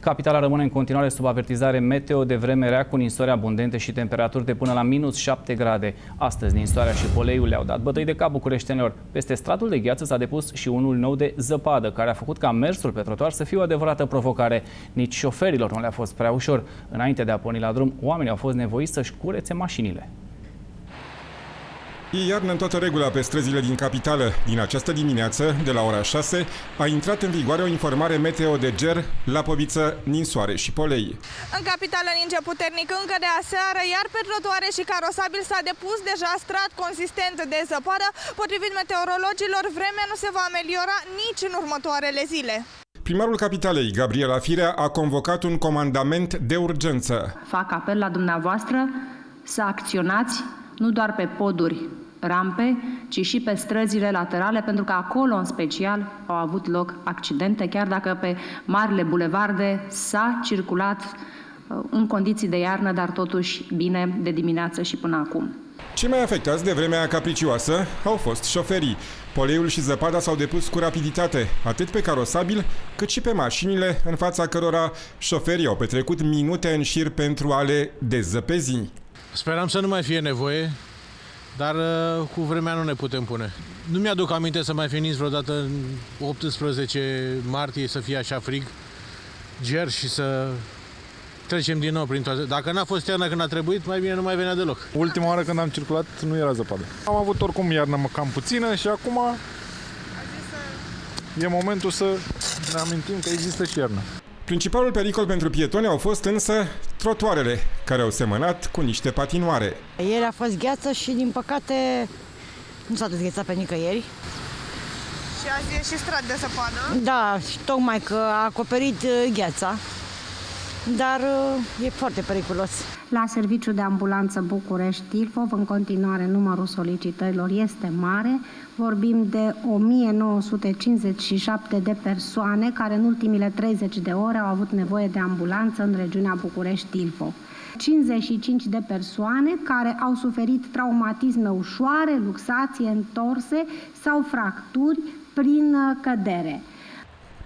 Capitala rămâne în continuare sub avertizare meteo de vreme rea cu ninsori abundente și temperaturi de până la minus 7 grade. Astăzi, ninsoarea și poleiul le-au dat bătăi de cap bucureștenilor. Peste stratul de gheață s-a depus și unul nou de zăpadă, care a făcut ca mersul pe trotuar să fie o adevărată provocare. Nici șoferilor nu le-a fost prea ușor. Înainte de a porni la drum, oamenii au fost nevoiți să-și curețe mașinile. E iarnă în toată regula pe străzile din capitală. Din această dimineață, de la ora 6, a intrat în vigoare o informare meteo de ger, Lapoviță, Ninsoare și Polei. În capitală ninge puternic încă de aseară, iar pe trotuare și carosabil s-a depus deja strat consistent de zăpadă. Potrivit meteorologilor, vremea nu se va ameliora nici în următoarele zile. Primarul Capitalei, Gabriela Firea, a convocat un comandament de urgență. Fac apel la dumneavoastră să acționați nu doar pe poduri, rampe, ci și pe străzile laterale, pentru că acolo, în special, au avut loc accidente, chiar dacă pe marile bulevarde s-a circulat uh, în condiții de iarnă, dar totuși bine de dimineață și până acum. Cei mai afectați de vremea capricioasă au fost șoferii. Poleiul și zăpada s-au depus cu rapiditate, atât pe carosabil, cât și pe mașinile în fața cărora șoferii au petrecut minute în șir pentru a le dezăpezi. Speram să nu mai fie nevoie, dar uh, cu vremea nu ne putem pune. Nu mi-aduc aminte să mai fi nins vreodată în 18 martie să fie așa frig, ger și să trecem din nou prin toate. Dacă n-a fost iarna când a trebuit, mai bine nu mai venea deloc. Ultima oară când am circulat nu era zăpadă. Am avut oricum iarnă cam puțină și acum e momentul să ne amintim că există și iarnă. Principalul pericol pentru pietoni au fost însă trotuarele, care au semănat cu niște patinoare. Ieri a fost gheață și, din păcate, nu s-a dezghețat pe nicăieri. Și azi e și strat de zăpadă? Da, tocmai că a acoperit uh, gheața dar uh, e foarte periculos. La serviciul de ambulanță București-Ilfov, în continuare, numărul solicitărilor este mare. Vorbim de 1957 de persoane care în ultimile 30 de ore au avut nevoie de ambulanță în regiunea București-Ilfov. 55 de persoane care au suferit traumatisme ușoare, luxație, întorse sau fracturi prin uh, cădere.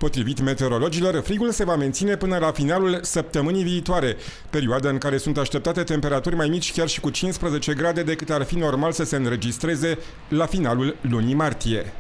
Potrivit meteorologilor, frigul se va menține până la finalul săptămânii viitoare, perioada în care sunt așteptate temperaturi mai mici chiar și cu 15 grade decât ar fi normal să se înregistreze la finalul lunii martie.